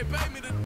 they pay me to